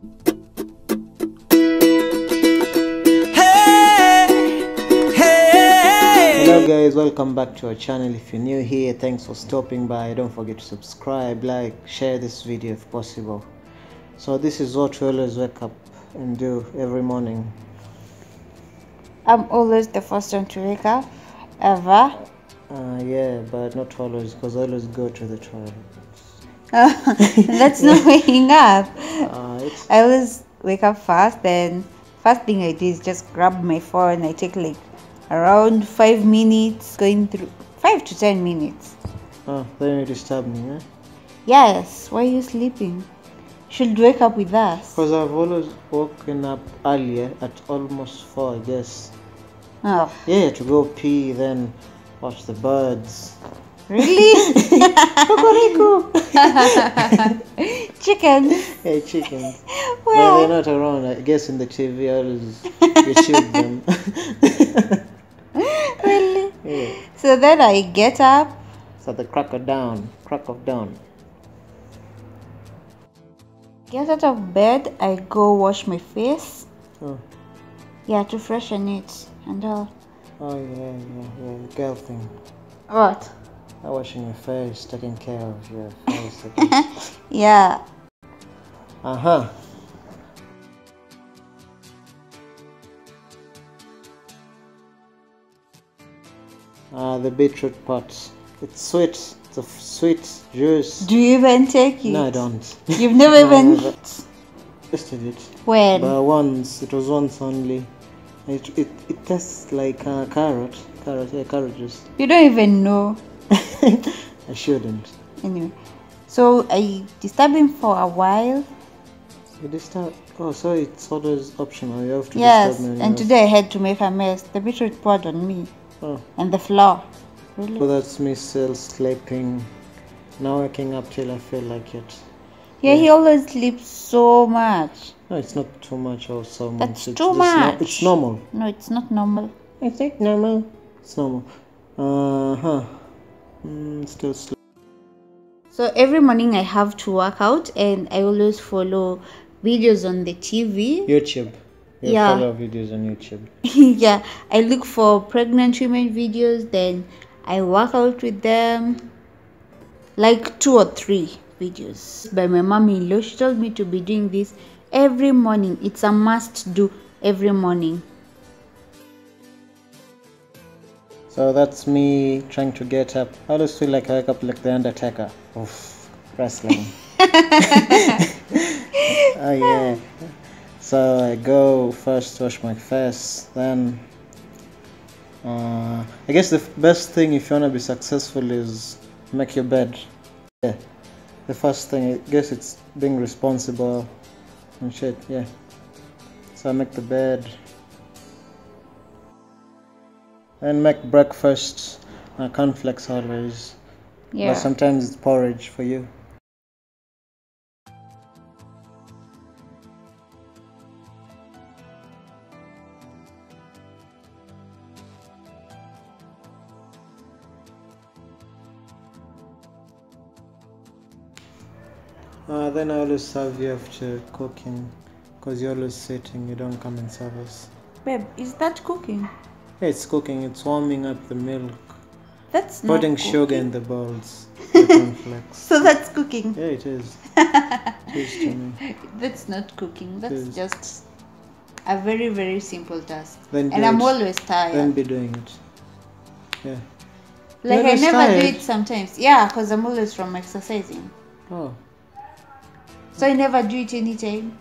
Hello guys, welcome back to our channel. If you're new here, thanks for stopping by. Don't forget to subscribe, like, share this video if possible. So this is what we always wake up and do every morning. I'm always the first one to wake up, ever. Uh, yeah, but not always, because I always go to the toilet. That's not waking up. Uh, I always wake up fast, then first thing I do is just grab my phone. I take like around five minutes going through five to ten minutes. oh, then you disturb me, eh? Yes, why are you sleeping? Should wake up with us. Because I've always woken up earlier at almost 4, I guess. Oh, Yeah, to go pee, then watch the birds. Really? Chicken. Hey, chickens. But Well, they're not around. I guess in the TV, I always YouTube them. really? yeah. So then I get up. So the crack of dawn, crack of dawn. Get out of bed, I go wash my face. Oh, Yeah, to freshen it and all. oh yeah, yeah, yeah. Girl thing. What? Uh, Washing your face, taking care of your face. Yeah. uh huh. Uh, the beetroot pot. It's sweet. It's a sweet juice. Do you even take it? No, I don't. You've never No, even. Tasted it. When? But once, it was once only. It, it, it tastes like uh, carrot. Carrot, yeah, carrot juice. You don't even know. I shouldn't. Anyway. So I disturbed him for a while. You disturb. Oh, so it's always optional. You have to Yes. disturb me. when And today I had to make a mess. The beetroot poured on me. Oh. And the floor. Really? So that's me still sleeping. Now waking up till I feel like it. Yeah, he always sleeps so much. No, it's not too much or so much. That's it's too just no- much. it's normal. No, it's not normal. I think normal. It's normal. Uh huh. Mm, still sleep. So every morning I have to work out and I always follow videos on the TV. YouTube. You Yeah. follow videos on YouTube. yeah, I look for pregnant women videos, then I work out with them. Like two or three videos by my mommy in law. She told me to be doing this every morning. It's a must do every morning. So that's me trying to get up. I always feel like I wake up like the Undertaker of wrestling. oh yeah. So I go first wash my face, then uh, I guess the f- best thing if you wanna be successful is make your bed. Yeah. The first thing I guess it's being responsible and shit. Yeah. So I make the bed and make breakfast. Uh, cornflakes always. Yeah. But sometimes it's porridge for you. Uh, then I always serve you after cooking because you're always sitting, you don't come and serve us. Babe, is that cooking? It's cooking, it's warming up the milk, That's not putting sugar in the bowls, the. So that's cooking. Yeah, it is. it is to me. That's not cooking. That's just a very very simple task. Then and I'm always tired. Then be doing it. Yeah. like I never tired? do it sometimes. Yeah, because I'm always from exercising. Oh, So I never do it anytime.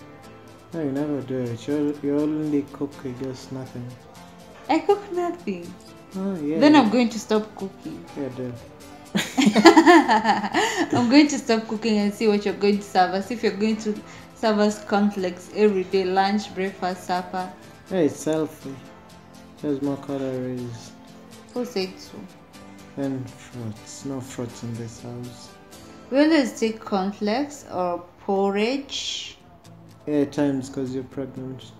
no, you never do it. You you only cook, guess, nothing. I cook nothing. Oh, yeah. Then I'm going to stop cooking. Yeah. I'm going to stop cooking and see what you're going to serve us. If you're going to serve us cornflakes every day, lunch, breakfast, supper. Hey, it's healthy. There's more calories Who said so? than fruits. No fruits in this house. We always take cornflakes or porridge. Yeah, at times because you're pregnant.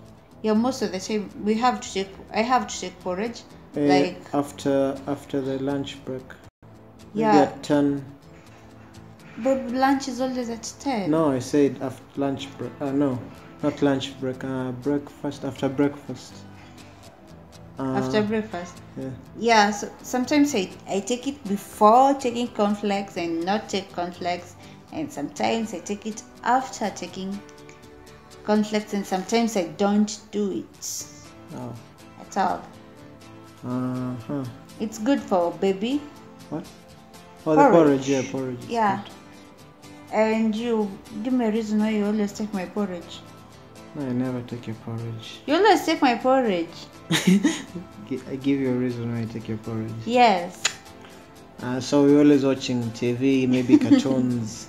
Yeah, most of the time we have to take. I have to take porridge. Uh, Like after after the lunch break. Maybe yeah, at ten. but lunch is always at ten. No, I said after lunch break. Uh, no, Not lunch break. Uh, breakfast after breakfast. Uh, After breakfast. Yeah. Yeah, so sometimes I, I take it before taking cornflakes and not take cornflakes, and sometimes I take it after taking cornflakes, and sometimes I don't do it Oh. at all. Uh huh. It's good for baby. What? Oh, the Porridge. porridge. Yeah, porridge. Yeah. And you give me a reason why you always take my porridge. No, I never take your porridge. You always take my porridge. I give you a reason why I take your porridge. Yes. Uh, so we're always watching TV, maybe cartoons.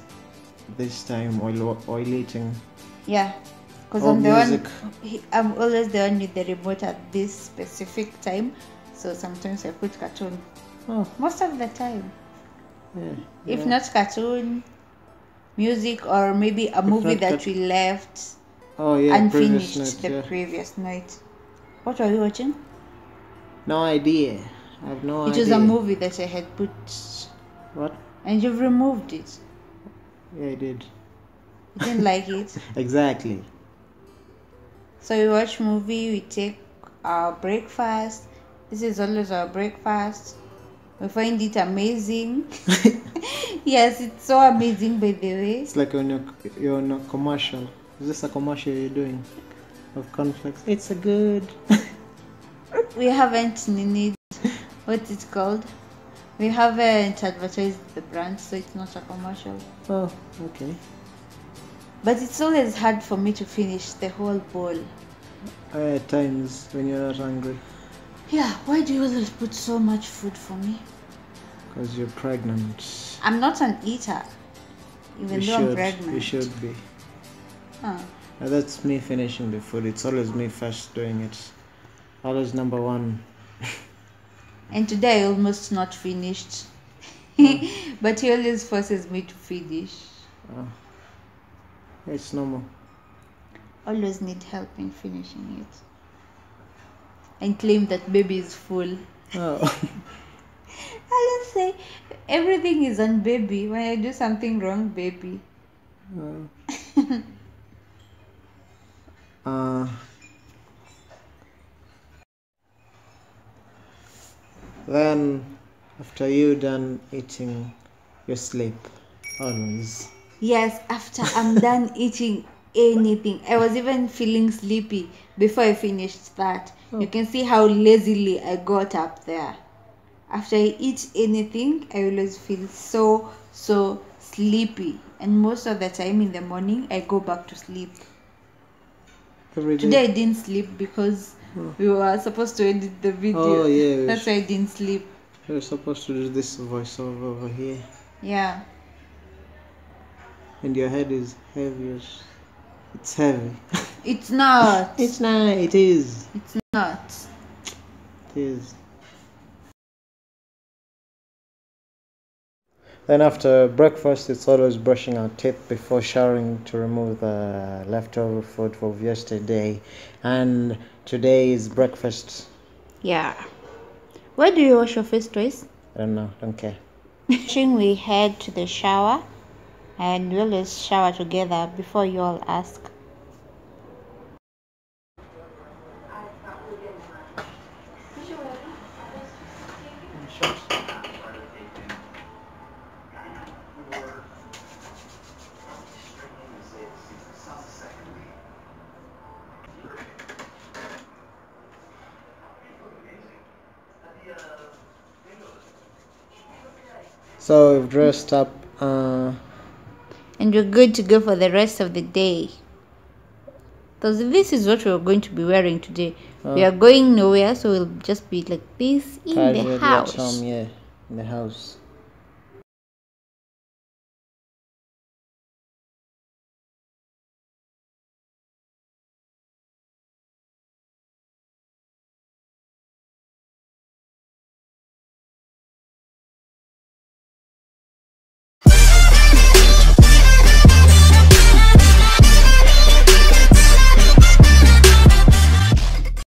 this time, while while eating. Yeah. Because oh, I'm the music. one. I'm always the one with the remote at this specific time. So sometimes I put cartoon. Oh, Most of the time. yeah. If yeah. not cartoon, music, or maybe a movie that we left Oh yeah, previous unfinished night, the previous night. What were you watching? No idea. I have no It idea. It was a movie that I had put, What? and you've removed it. Yeah, I did. You didn't like it. Exactly. So we watch movie, we take our breakfast. This is always our breakfast. We find it amazing. yes, it's so amazing by the way. It's like you're on a, you're on a commercial. Is this a commercial you're doing of cornflakes? It's a good. We haven't needed what's it called? We haven't advertised the brand, so it's not a commercial. Oh, okay. But it's always hard for me to finish the whole bowl. At times when you're not hungry, Yeah, why do you always put so much food for me? because you're pregnant. I'm not an eater, even you though I'm pregnant. You should be. Huh. Uh, that's me finishing the food. It's always me first doing it. Always number one. And today I almost not finished. but he always forces me to finish. Uh, it's normal. Always need help in finishing it. And claim that baby is full. Oh. I just say everything is on baby. When I do something wrong, baby. Uh, uh, then, after you done eating, you sleep. Always. Yes, after I'm done eating anything. I was even feeling sleepy before I finished that. You oh. can see how lazily I got up there. After I eat anything, I always feel so, so sleepy. And most of the time in the morning, I go back to sleep. Today I didn't sleep because oh. we were supposed to edit the oh, video. Oh, yeah, That's why I didn't sleep. You're supposed to do this voiceover over here, Yeah. And your head is heavy. It's heavy. It's not. it's not. It is. It's not. It is. Then after breakfast, it's always brushing our teeth before showering to remove the leftover food of yesterday. And today is breakfast. Yeah. Where do you wash your face twice? I don't know. Don't care. Washing, we head to the shower and we always shower together before you all ask. So we've dressed up. Uh, And we're good to go for the rest of the day. Because this is what we're going to be wearing today. We oh. are going nowhere, so we'll just be like this in the house. home, yeah, in the house.